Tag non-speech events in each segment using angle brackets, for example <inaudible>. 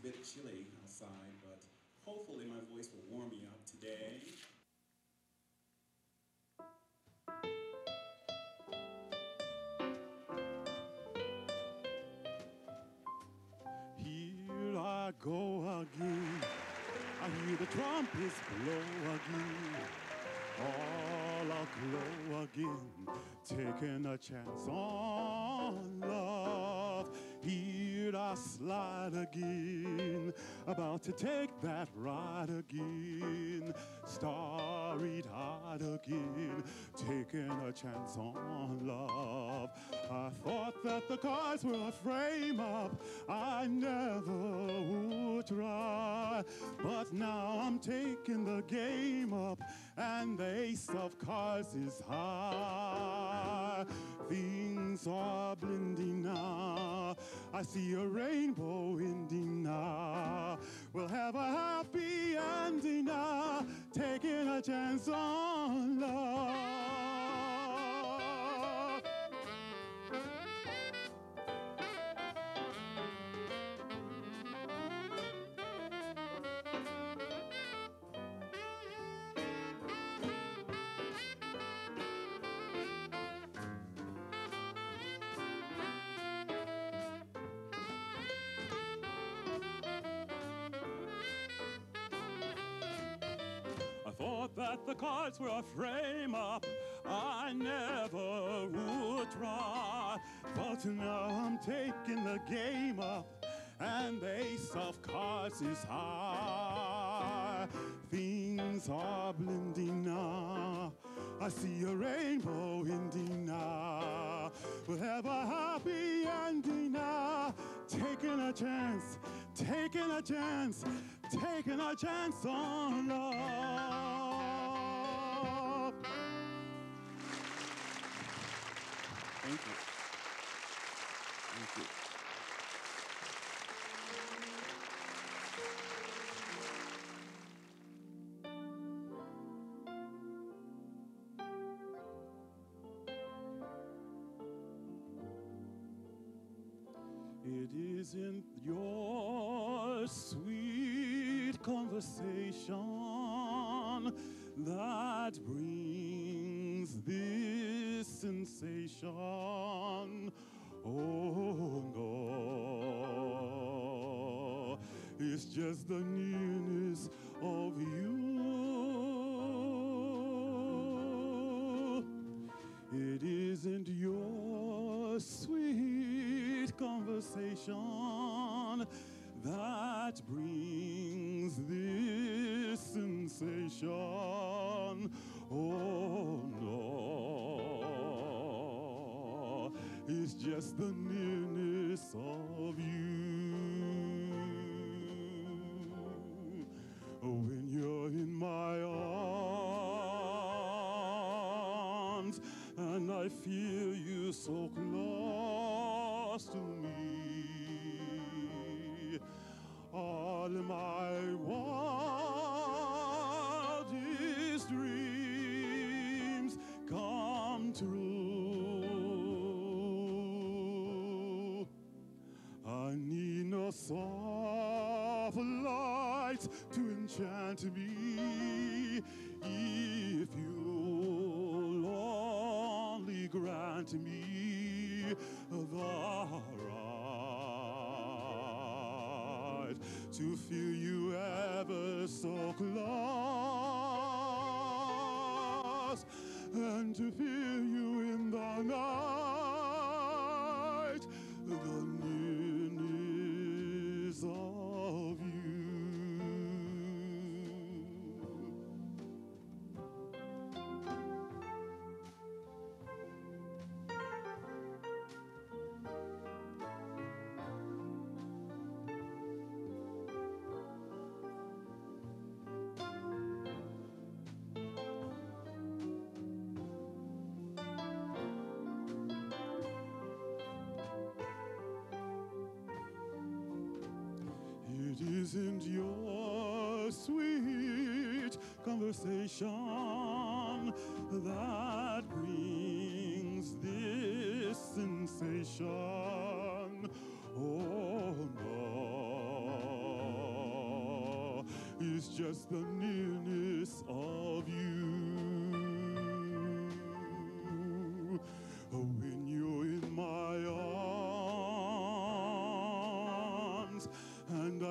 a bit chilly outside, but hopefully my voice will warm you up today. Here I go again. I hear the trumpets blow again. All aglow again, taking a chance on love. Here I slide again, about to take that ride again. Starry eyed again, taking a chance on love. I thought that the cards were a frame up, I never would try. But now I'm taking the game up, and the ace of cards is high. Things are blending now. I see a rainbow ending now. We'll have a happy ending now, taking a chance on love. That the cards were a frame up. I never would try. But now I'm taking the game up. And the ace of cards is high. Things are blending now. I see a rainbow ending now. We'll have a happy ending now. Taking a chance, taking a chance, taking a chance on love. Thank you. Thank you. It isn't your sweet conversation that brings this sensation. Oh no, it's just the nearness of you. It isn't your sweet conversation that brings this sensation. Oh no, it's just the nearness of you. When you're in my arms and I feel you so close to me. To enchant me. If you'll only grant me the right to feel you ever so close and to feel you in the night the isn't your sweet conversation that brings this sensation? Oh no, it's just the nearness of.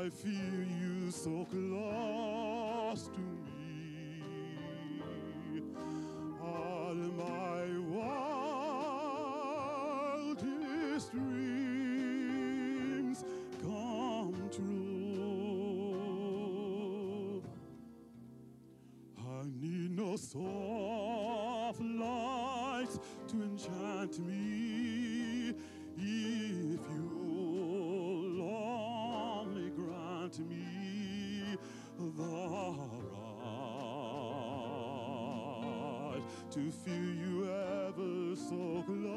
I feel you so close to me, all my wildest dreams come true. I need no soft lights to enchant me to feel you ever so close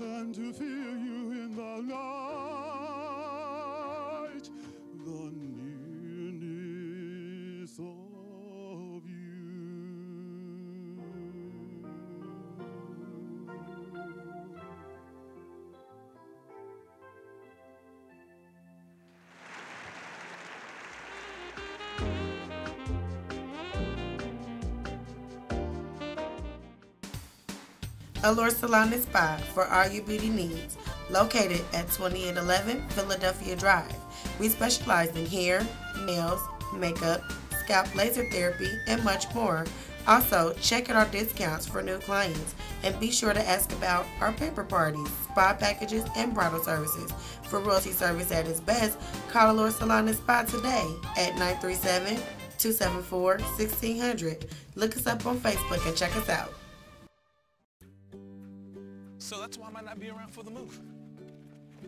and to feel you in the night Allure Salon and Spa for all your beauty needs. Located at 2811 Philadelphia Drive. We specialize in hair, nails, makeup, scalp laser therapy, and much more. Also, check out our discounts for new clients and be sure to ask about our paper parties, spa packages, and bridal services. For royalty service at its best, call Allure Salon and Spa today at 937 274 1600. Look us up on Facebook and check us out. So that's why I might not be around for the move.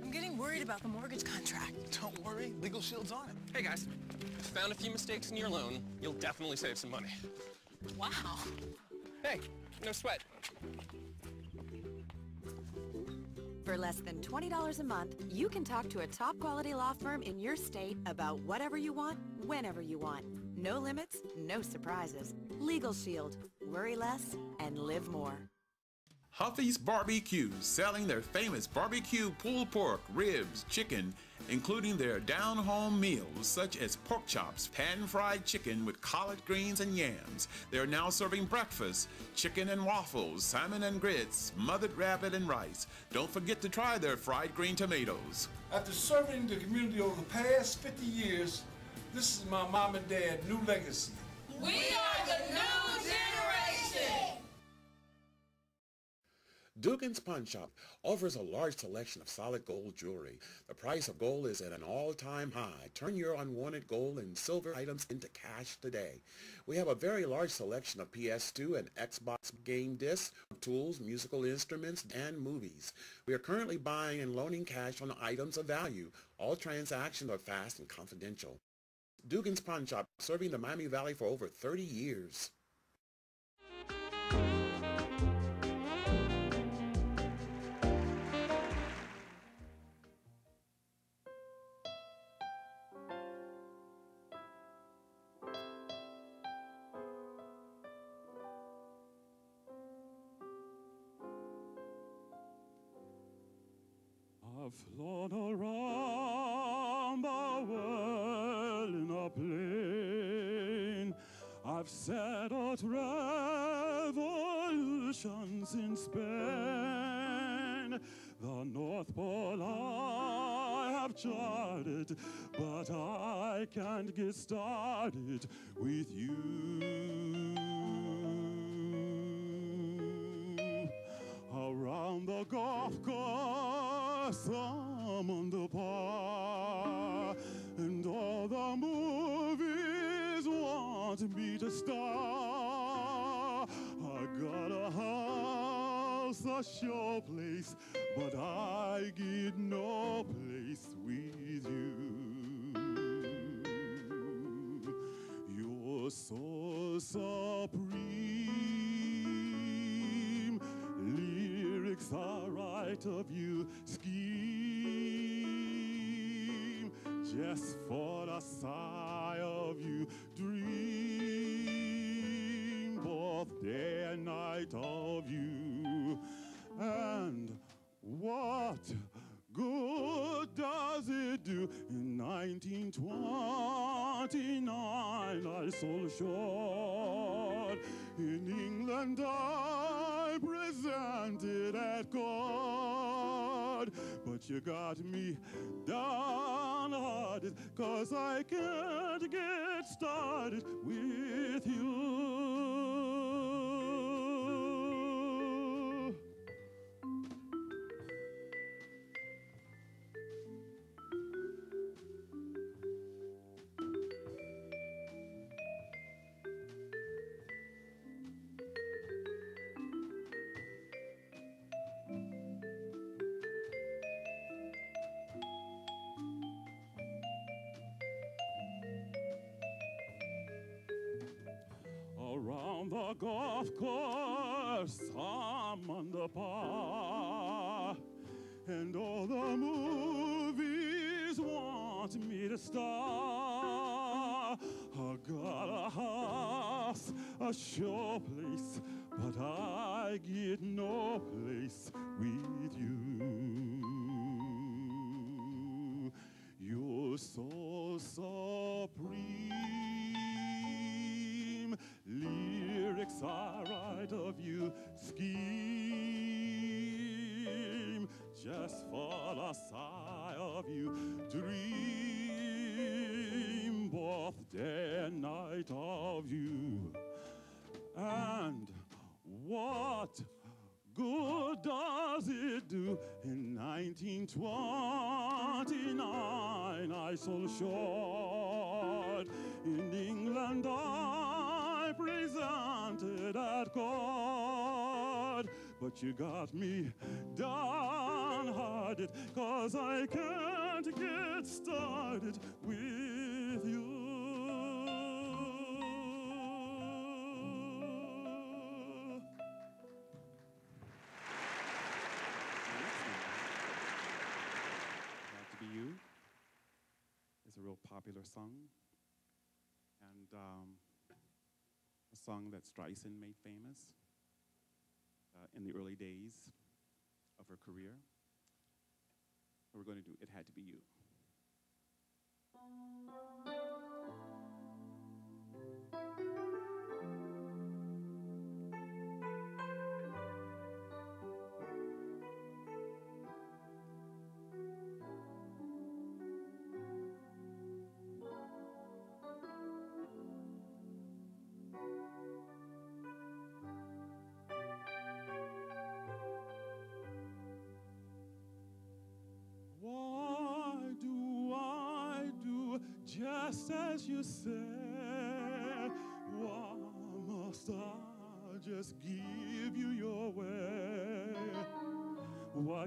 I'm getting worried about the mortgage contract. Don't worry, Legal Shield's on it. Hey guys, found a few mistakes in your loan. You'll definitely save some money. Wow. Hey, no sweat. For less than $20 a month, you can talk to a top quality law firm in your state about whatever you want, whenever you want. No limits, no surprises. Legal Shield. Worry less and live more. Huffy's Barbecue, selling their famous barbecue pulled pork, ribs, chicken, including their down home meals such as pork chops, pan fried chicken with collard greens and yams. They are now serving breakfast, chicken and waffles, salmon and grits, smothered rabbit and rice. Don't forget to try their fried green tomatoes. After serving the community over the past 50 years, this is my mom and dad new legacy. We are the new generation. Dugan's Pawn Shop offers a large selection of solid gold jewelry. The price of gold is at an all-time high. Turn your unwanted gold and silver items into cash today. We have a very large selection of PS2 and Xbox game discs, tools, musical instruments, and movies. We are currently buying and loaning cash on items of value. All transactions are fast and confidential. Dugan's Pawn Shop, serving the Miami Valley for over 30 years. Flown around the world in a plane. I've settled revolutions in Spain. The North Pole I have charted, but I can't get started with you. You're so supreme. Lyrics are right of you. Scheme just for the sigh of you. Dream both day and night of 1929, I sold short. In England, I presented at court. But you got me downhearted, cause I can't get started with Around the golf course, I'm on the par. And all the movies want me to star. I got a house, a sure place, but I get I write of you scheme just for the sigh of you. Dream both day and night of you. And what good does it do? In 1929, I sold short. In England, I presented at court. But you got me downhearted, cause I can't get started with you. You is a real popular song and um, song that Streisand made famous uh, in the early days of her career. We're going to do It Had to Be You.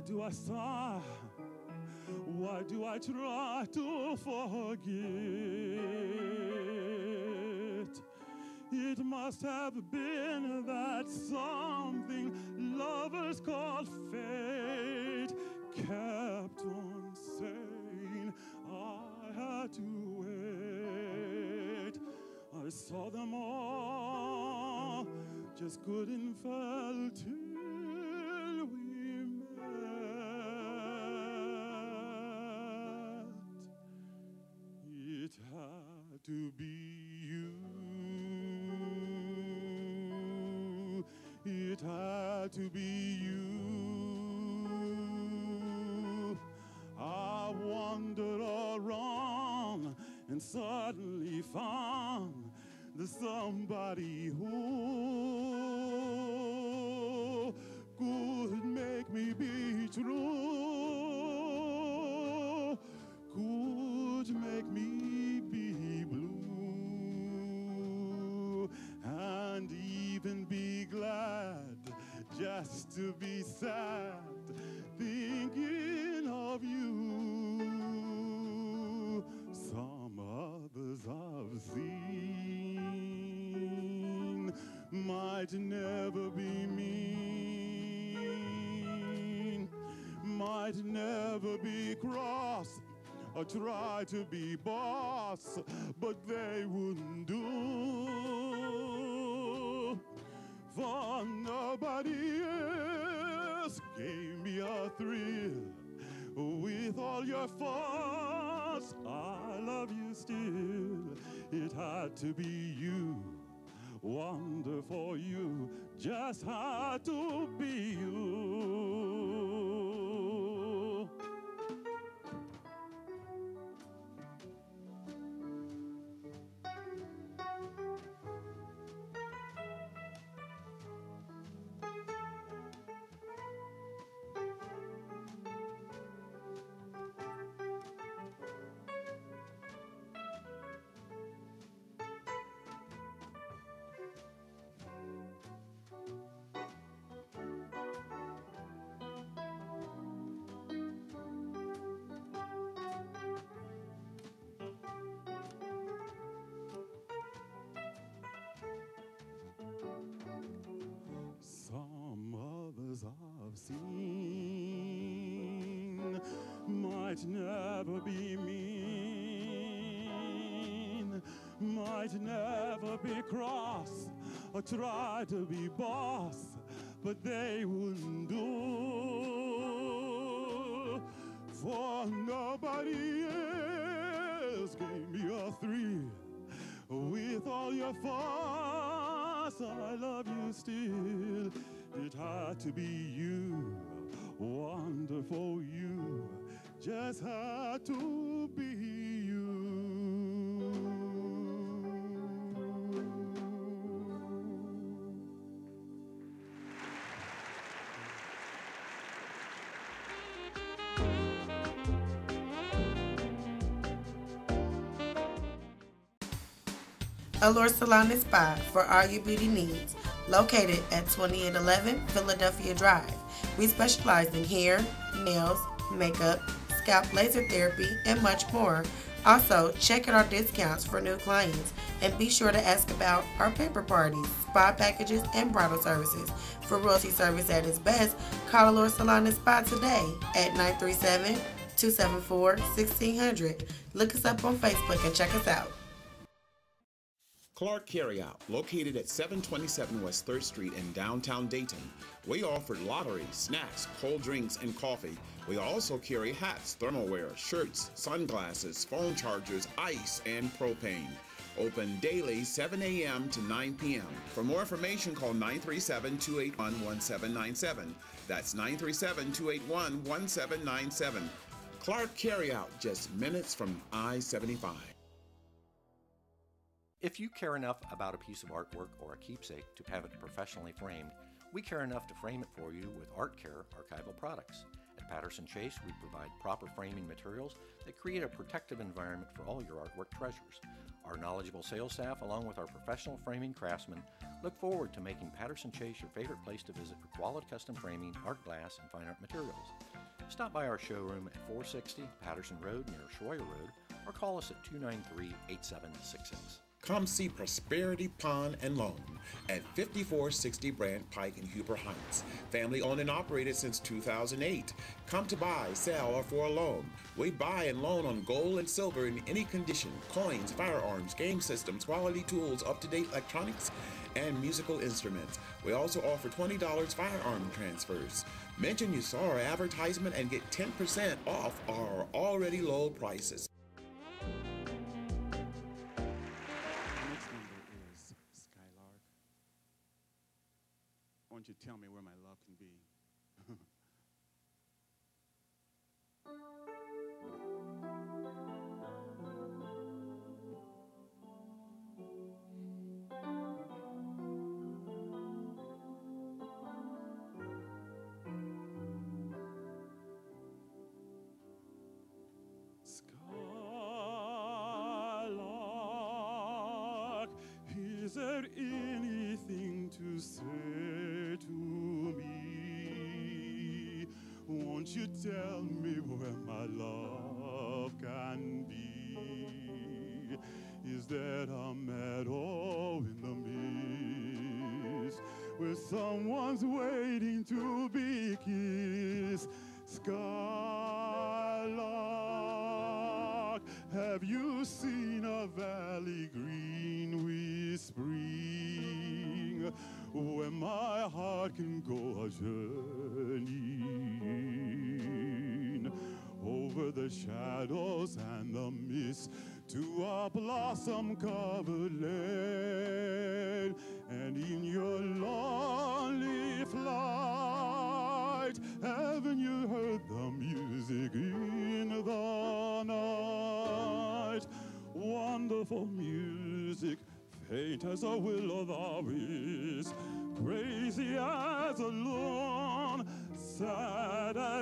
Do I sigh? Why do I try to forget? It must have been that something lovers call fate kept on saying I had to wait. I saw them all, just couldn't fall till to be you. It had to be you. I wandered around and suddenly found the somebody who might never be mean, might never be cross or try to be boss, but they wouldn't do. For nobody else gave me a thrill with all your Because I love you still, it had to be you. Wonderful for you, just had to be you. Might never be mean, might never be cross or try to be boss, but they wouldn't do. For nobody else gave me a thrill with all your fuss, I love you still. It had to be you, wonderful you, just had to be you. Allure Salon and Spa for all your beauty needs. Located at 2811 Philadelphia Drive. We specialize in hair, nails, makeup, scalp laser therapy, and much more. Also, check out our discounts for new clients and be sure to ask about our paper parties, spa packages, and bridal services. For royalty service at its best, call Allure Salon and Spa today at 937 274 1600. Look us up on Facebook and check us out. Clark Carryout, located at 727 West 3rd Street in downtown Dayton. We offer lottery, snacks, cold drinks, and coffee. We also carry hats, thermalware, shirts, sunglasses, phone chargers, ice, and propane. Open daily 7 a.m. to 9 p.m. For more information, call 937 281 1797. That's 937 281 1797. Clark Carryout, just minutes from I 75. If you care enough about a piece of artwork or a keepsake to have it professionally framed, we care enough to frame it for you with Art Care archival products. At Patterson Chase, we provide proper framing materials that create a protective environment for all your artwork treasures. Our knowledgeable sales staff, along with our professional framing craftsmen, look forward to making Patterson Chase your favorite place to visit for quality custom framing, art glass, and fine art materials. Stop by our showroom at 460 Patterson Road near Shroyer Road or call us at 293 8766. Come see Prosperity Pawn and Loan at 5460 Brandt Pike in Huber Heights. Family owned and operated since 2008. Come to buy, sell, or for a loan. We buy and loan on gold and silver in any condition coins, firearms, game systems, quality tools, up to date electronics, and musical instruments. We also offer $20 firearm transfers. Mention you saw our advertisement and get 10% off our already low prices. Tell me where my love can be? <laughs> have you seen a valley green with spring where my heart can go a journeying? over the shadows and the mist to a blossom covered lane.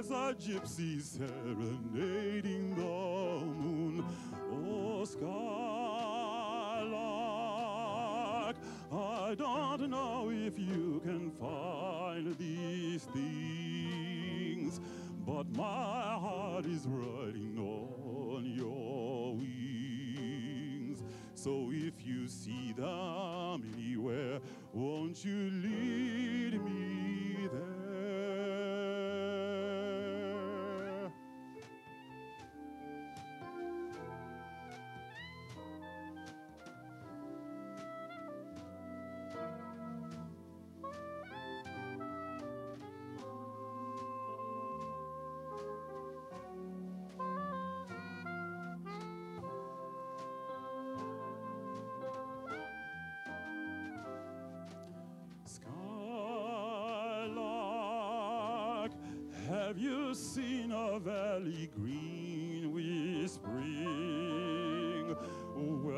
As a gypsy serenading the moon. Oh, skylark, I don't know if you can find these things, but my heart is riding on your wings. So if you see them anywhere, won't you lead me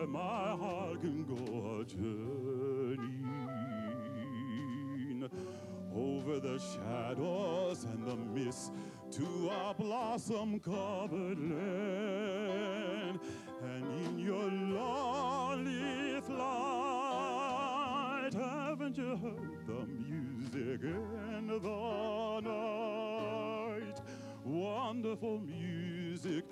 my heart can go a journeying over the shadows and the mist to a blossom covered land, and in your lonely flight, haven't you heard the music in the night? Wonderful music,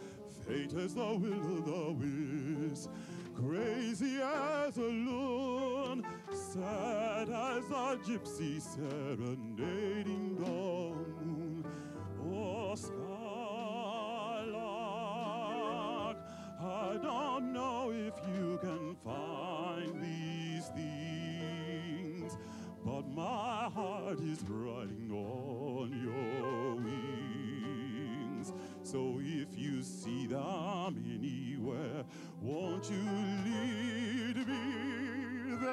faint as the will of the wisp, crazy as a loon, sad as a gypsy serenading the moon. Oh, skylark, I don't know if you can find these things, but my heart is riding on So if you see them anywhere, won't you lead me there?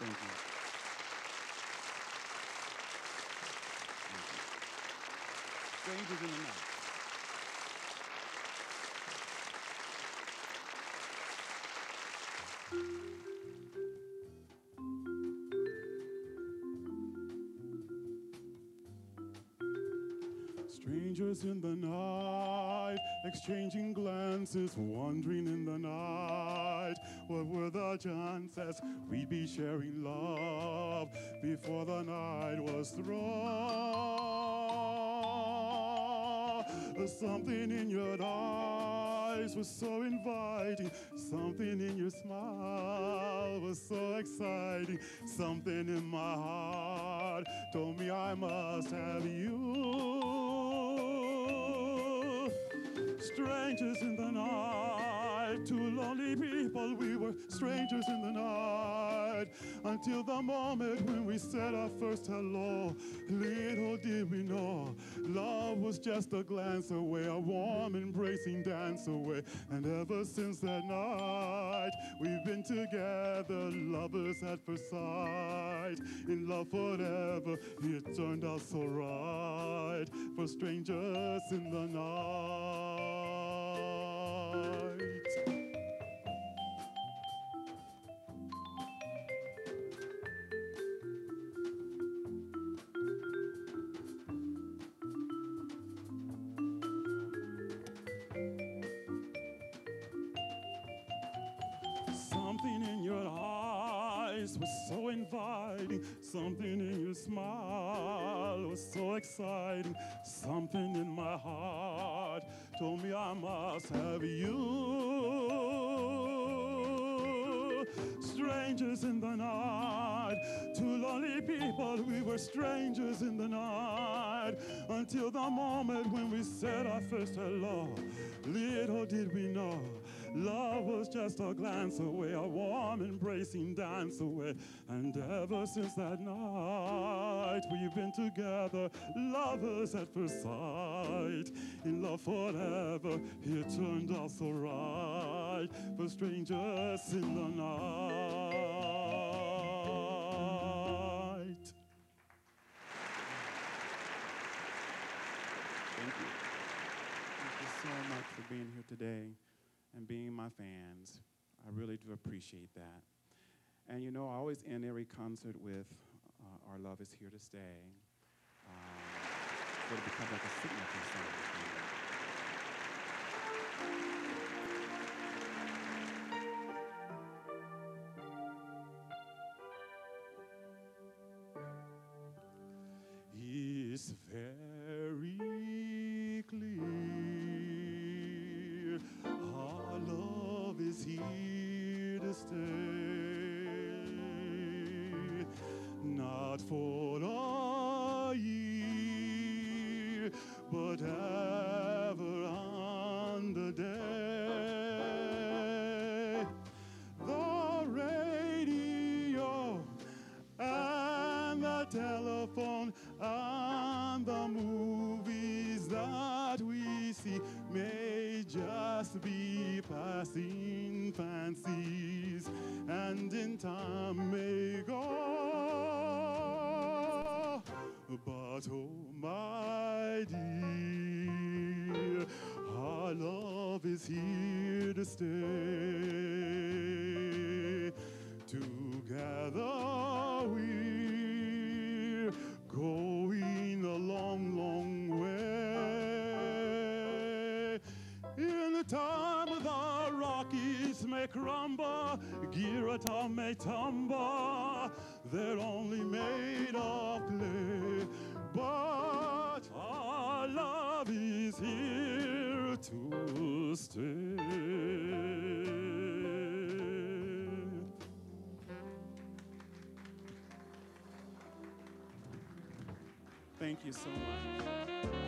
Thank you. Strangers in the night. Strangers in the night, exchanging glances, wandering in the night. What were the chances we'd be sharing love before the night was through? Something in your eyes was so inviting, something in your smile was so exciting, something in my heart told me I must have you. Strangers in the night, two lonely people, we were strangers in the night until the moment when we said our first hello. Little did we know, love was just a glance away, a warm embracing dance away. And ever since that night, we've been together, lovers at first sight, in love forever. It turned out so right for strangers in the night. Something in your eyes was so inviting. Something in your smile was so exciting. Something in my heart told me I must have you. Strangers in the night, two lonely people, we were strangers in the night until the moment when we said our first hello. Little did we know. Love was just a glance away, a warm embracing dance away. And ever since that night, we've been together, lovers at first sight. In love forever, it turned out so right. For strangers in the night. Thank you. Thank you so much for being here today and being my fans. I really do appreciate that. And you know, I always end every concert with Our Love is Here to Stay. Um, it becomes like a signature song. Telephone and the movies that we see may just be passing fancies and in time may go. But oh my dear, our love is here to stay. Together tumble, they're only made of clay. But our love is here to stay. Thank you so much.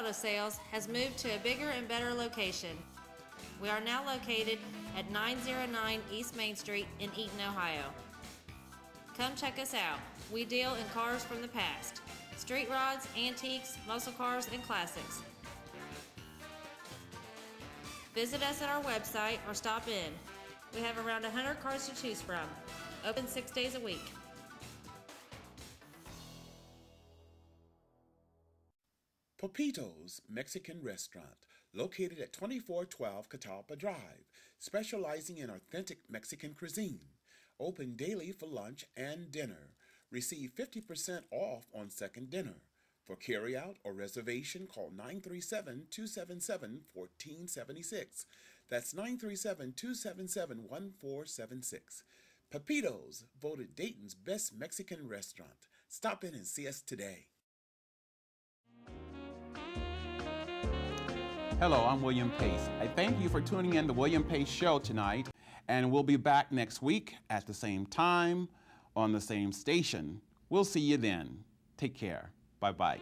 Auto Sales has moved to a bigger and better location. We are now located at 909 East Main Street in Eaton, Ohio. Come check us out. We deal in cars from the past street rods, antiques, muscle cars, and classics. Visit us at our website or stop in. We have around 100 cars to choose from. Open six days a week. Pepito's Mexican Restaurant, located at 2412 Catalpa Drive, specializing in authentic Mexican cuisine. Open daily for lunch and dinner. Receive 50% off on second dinner. For carryout or reservation, call 937 277 1476. That's 937 277 1476. Pepitos, voted Dayton's best Mexican restaurant. Stop in and see us today. Hello, I'm William Pace. I thank you for tuning in to the William Pace Show tonight, and we'll be back next week at the same time on the same station. We'll see you then. Take care. Bye bye.